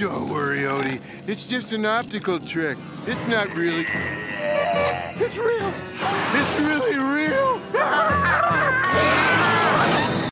Don't worry, Odie. It's just an optical trick. It's not really. It's real. It's really